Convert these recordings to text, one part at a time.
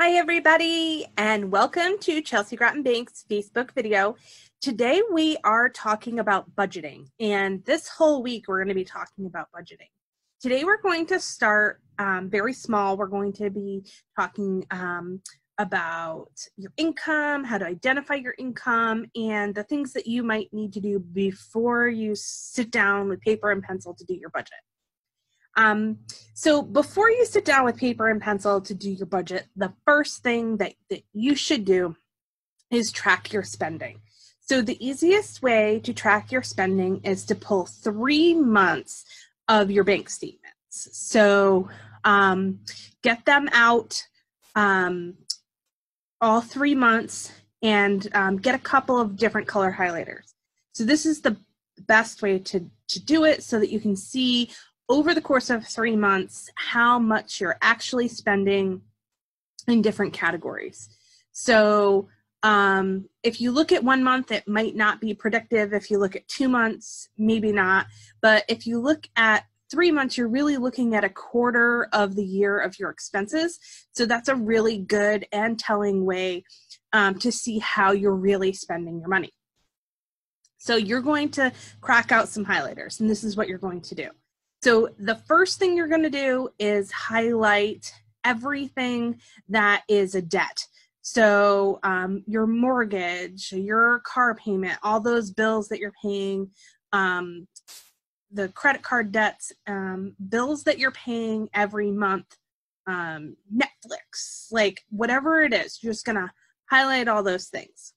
Hi, everybody, and welcome to Chelsea Groton Bank's Facebook video. Today, we are talking about budgeting, and this whole week, we're going to be talking about budgeting. Today, we're going to start um, very small. We're going to be talking um, about your income, how to identify your income, and the things that you might need to do before you sit down with paper and pencil to do your budget. Um, so before you sit down with paper and pencil to do your budget, the first thing that, that you should do is track your spending. So the easiest way to track your spending is to pull three months of your bank statements. So um, get them out um, all three months and um, get a couple of different color highlighters. So this is the best way to, to do it so that you can see over the course of three months how much you're actually spending in different categories. So um, if you look at one month, it might not be predictive. If you look at two months, maybe not. But if you look at three months, you're really looking at a quarter of the year of your expenses. So that's a really good and telling way um, to see how you're really spending your money. So you're going to crack out some highlighters, and this is what you're going to do. So the first thing you're going to do is highlight everything that is a debt. So um, your mortgage, your car payment, all those bills that you're paying, um, the credit card debts, um, bills that you're paying every month, um, Netflix, like whatever it is, you're just going to highlight all those things.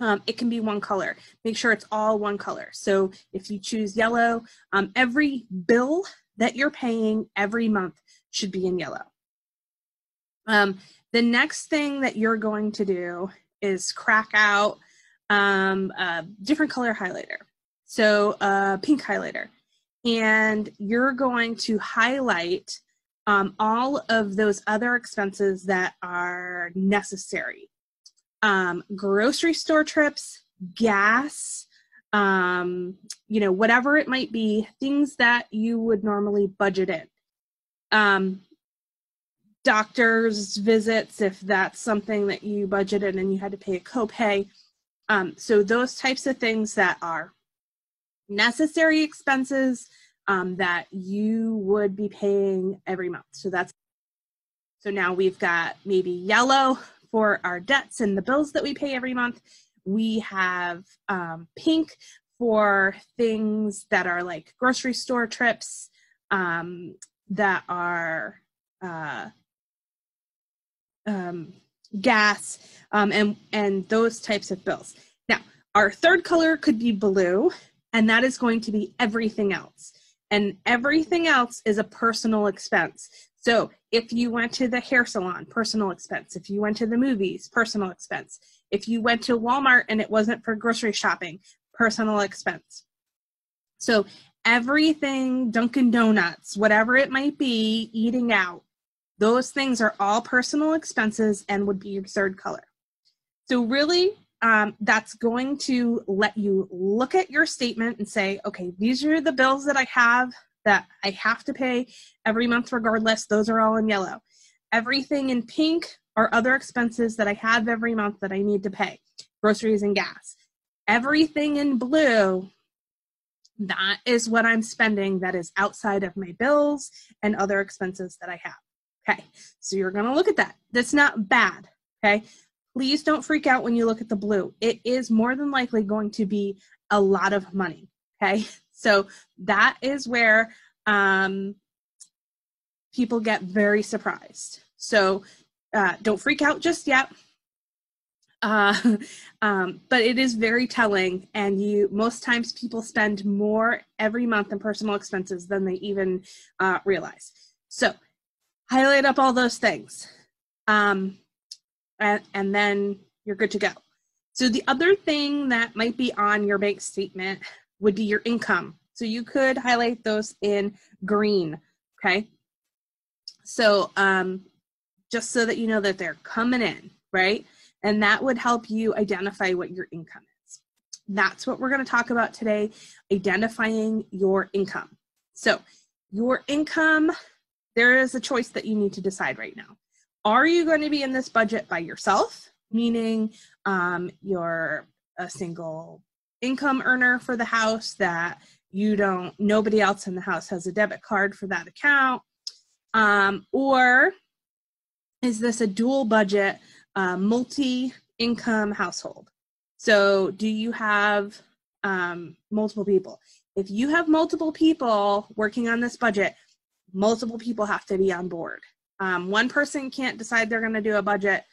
Um, it can be one color. Make sure it's all one color. So if you choose yellow, um, every bill that you're paying every month should be in yellow. Um, the next thing that you're going to do is crack out um, a different color highlighter. So a pink highlighter. And you're going to highlight um, all of those other expenses that are necessary um, grocery store trips, gas, um, you know, whatever it might be, things that you would normally budget in. Um, doctor's visits, if that's something that you budgeted and you had to pay a copay. Um, so those types of things that are necessary expenses um, that you would be paying every month. So that's so now we've got maybe yellow for our debts and the bills that we pay every month. We have um, pink for things that are like grocery store trips um, that are uh, um, gas um, and and those types of bills. Now, our third color could be blue, and that is going to be everything else. And everything else is a personal expense. So if you went to the hair salon, personal expense. If you went to the movies, personal expense. If you went to Walmart and it wasn't for grocery shopping, personal expense. So everything, Dunkin' Donuts, whatever it might be, eating out, those things are all personal expenses and would be your third color. So really, um, that's going to let you look at your statement and say, okay, these are the bills that I have that I have to pay every month regardless. Those are all in yellow. Everything in pink are other expenses that I have every month that I need to pay groceries and gas. Everything in blue, that is what I'm spending that is outside of my bills and other expenses that I have. Okay, so you're to look at that. That's not bad. Okay, please don't freak out when you look at the blue. It is more than likely going to be a lot of money. Okay, so that is where um, people get very surprised. So uh, don't freak out just yet. Uh, um, but it is very telling, and you most times people spend more every month in personal expenses than they even uh, realize. So highlight up all those things, um, and, and then you're good to go. So the other thing that might be on your bank statement would be your income. So you could highlight those in green, okay? So um, just so that you know that they're coming in, right? And that would help you identify what your income is. That's what we're going to talk about today, identifying your income. So your income, there is a choice that you need to decide right now. are you going to be in this budget by yourself, meaning um, you're a single income earner for the house that you don't, nobody else in the house has a debit card for that account? Um, or is this a dual budget, uh, multi income household? So, do you have um, multiple people? If you have multiple people working on this budget, multiple people have to be on board. Um, one person can't decide they're going to do a budget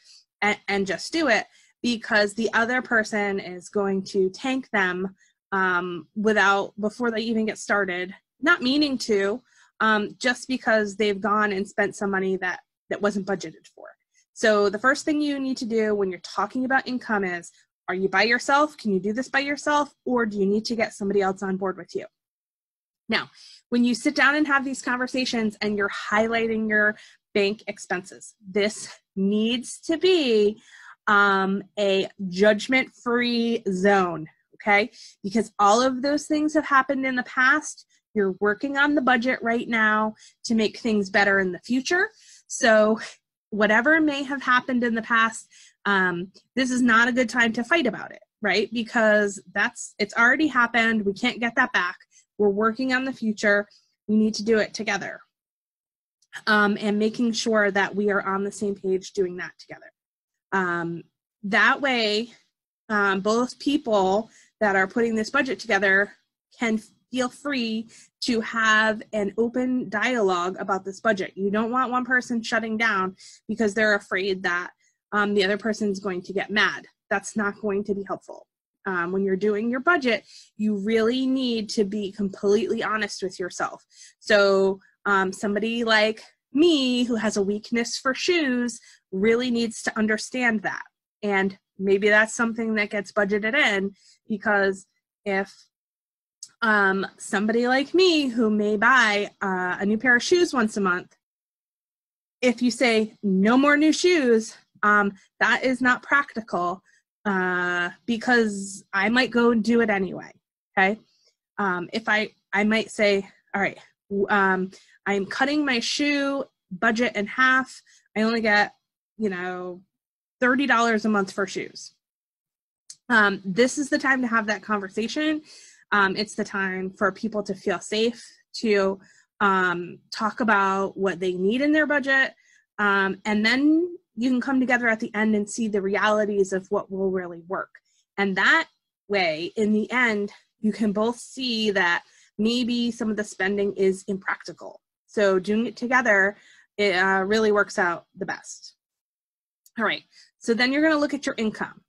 and, and, just do it because the other person is going to tank them um, without before they even get started, not meaning to, um, just because they've gone and spent some money that that wasn't budgeted for. So the first thing you need to do when you're talking about income is are you by yourself? Can you do this by yourself? Or do you need to get somebody else on board with you? Now, when you sit down and have these conversations and you're highlighting your bank expenses, this needs to be um, a judgment free zone, okay? Because all of those things have happened in the past. You're working on the budget right now to make things better in the future. So, whatever may have happened in the past, um, this is not a good time to fight about it, right? Because that's it's already happened. We can't get that back. We're working on the future. We need to do it together. Um, and making sure that we are on the same page doing that together. Um, that way, um, both people that are putting this budget together can feel free to have an open dialogue about this budget. You don't want one person shutting down because they're afraid that um, the other person is going to get mad. That's not going to be helpful. Um, when you're doing your budget, you really need to be completely honest with yourself. So, um, somebody like me who has a weakness for shoes really needs to understand that. And maybe that's something that gets budgeted in because if um, somebody like me who may buy uh, a new pair of shoes once a month, if you say no more new shoes, um, that is not practical uh, because I might go and do it anyway. Okay. Um, if I, I might say, all right, um, I'm cutting my shoe budget in half. I only get, you know, $30 a month for shoes. Um, this is the time to have that conversation. Um, it's the time for people to feel safe, to um, talk about what they need in their budget, um, and then you can come together at the end and see the realities of what will really work. And that way, in the end, you can both see that maybe some of the spending is impractical. So doing it together, it uh, really works out the best. All right, so then you're going to look at your income.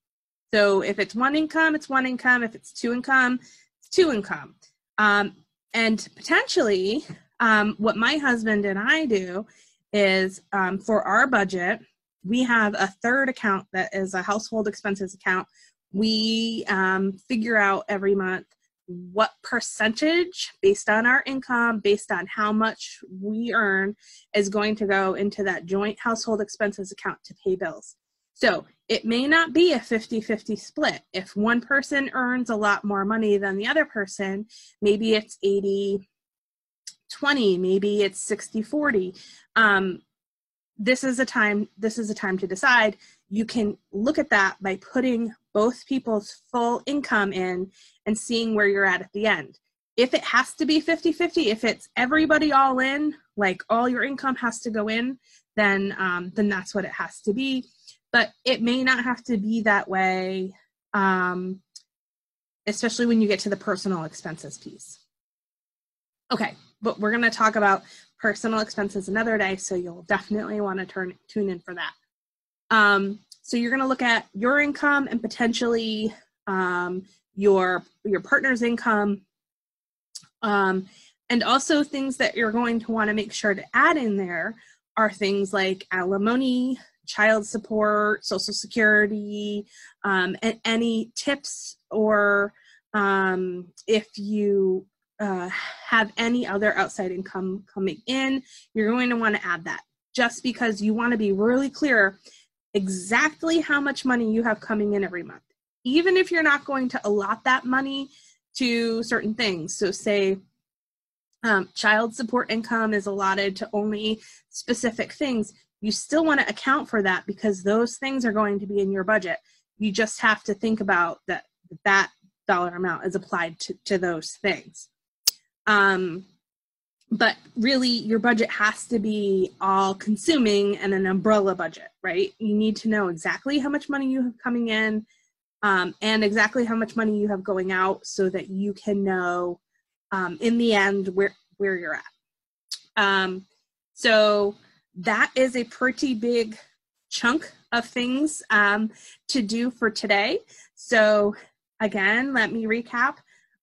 So if it's one income, it's one income. If it's two income, it's two income. Um, and potentially, um, what my husband and I do is um, for our budget, we have a third account that is a household expenses account. We um, figure out every month what percentage based on our income, based on how much we earn, is going to go into that joint household expenses account to pay bills. So it may not be a 50 50 split. If one person earns a lot more money than the other person, maybe it's 80 20, maybe it's 60 40. Um, this is a time this is a time to decide you can look at that by putting both people's full income in and seeing where you're at at the end. If it has to be 50-50 if it's everybody all in like all your income has to go in then um, then that's what it has to be. But it may not have to be that way um, especially when you get to the personal expenses piece. Okay but we're going to talk about personal expenses another day, so you'll definitely want to turn tune in for that. Um, so you're going to look at your income and potentially um, your your partner's income, um, and also things that you're going to want to make sure to add in there are things like alimony, child support, social security, um, and any tips or um, if you uh, have any other outside income coming in, you're going to want to add that. Just because you want to be really clear exactly how much money you have coming in every month. Even if you're not going to allot that money to certain things. So, say um, child support income is allotted to only specific things, you still want to account for that because those things are going to be in your budget. You just have to think about that that dollar amount is applied to, to those things. Um, but really, your budget has to be all consuming and an umbrella budget, right? You need to know exactly how much money you have coming in um, and exactly how much money you have going out so that you can know um, in the end where, where you're at. Um, so that is a pretty big chunk of things um, to do for today. So again, let me recap.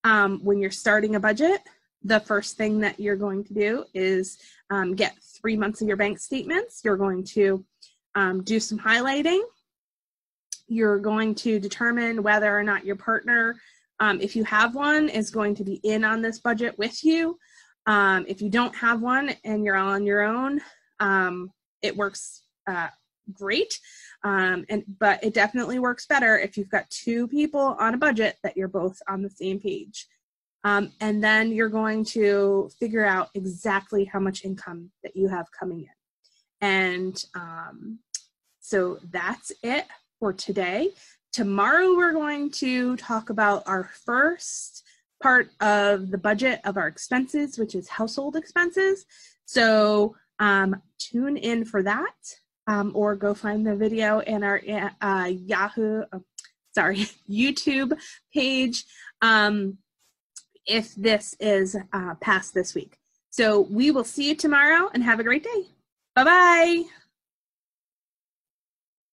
Um, when you're starting a budget, the first thing that you're going to do is um, get three months of your bank statements. You're going to um, do some highlighting. You're going to determine whether or not your partner, um, if you have one, is going to be in on this budget with you. Um, if you don't have one and you're on your own, um, it works uh, great. Um, and but it definitely works better if you've got two people on a budget that you're both on the same page. Um, and then you're going to figure out exactly how much income that you have coming in. And um, so that's it for today. Tomorrow, we're going to talk about our first part of the budget of our expenses, which is household expenses. So um, tune in for that um, or go find the video in our uh, Yahoo, uh, sorry, YouTube page um, if this is uh, past this week. So we will see you tomorrow and have a great day. Bye bye.